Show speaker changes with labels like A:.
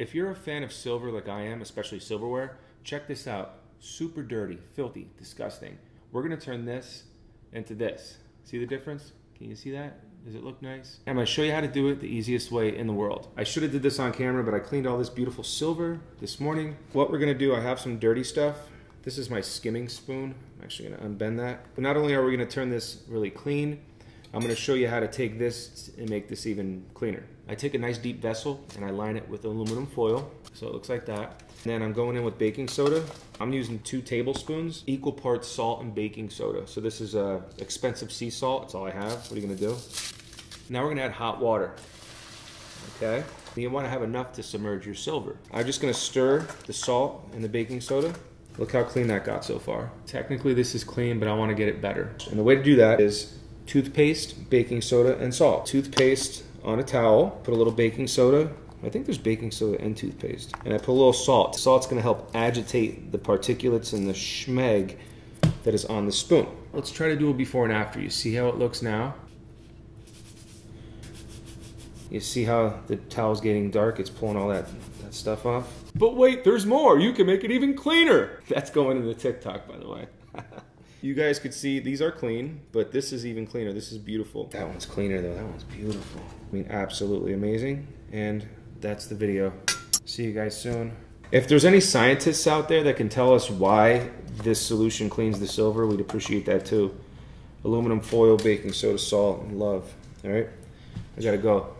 A: If you're a fan of silver like I am, especially silverware, check this out. Super dirty, filthy, disgusting. We're gonna turn this into this. See the difference? Can you see that? Does it look nice? I'm gonna show you how to do it the easiest way in the world. I should have did this on camera, but I cleaned all this beautiful silver this morning. What we're gonna do, I have some dirty stuff. This is my skimming spoon. I'm actually gonna unbend that. But not only are we gonna turn this really clean, I'm gonna show you how to take this and make this even cleaner. I take a nice deep vessel and I line it with aluminum foil, so it looks like that. And then I'm going in with baking soda. I'm using two tablespoons, equal parts salt and baking soda. So this is a expensive sea salt, that's all I have. What are you gonna do? Now we're gonna add hot water, okay? You wanna have enough to submerge your silver. I'm just gonna stir the salt and the baking soda. Look how clean that got so far. Technically this is clean, but I wanna get it better. And the way to do that is toothpaste, baking soda, and salt. Toothpaste on a towel, put a little baking soda. I think there's baking soda and toothpaste. And I put a little salt. Salt's gonna help agitate the particulates and the schmeg that is on the spoon. Let's try to do a before and after. You see how it looks now? You see how the towel's getting dark? It's pulling all that, that stuff off. But wait, there's more. You can make it even cleaner. That's going in the TikTok, by the way. you guys could see these are clean, but this is even cleaner. This is beautiful. That one's cleaner though. That one's beautiful. I mean, absolutely amazing. And that's the video. See you guys soon. If there's any scientists out there that can tell us why this solution cleans the silver, we'd appreciate that too. Aluminum foil, baking soda, salt, and love. All right, I gotta go.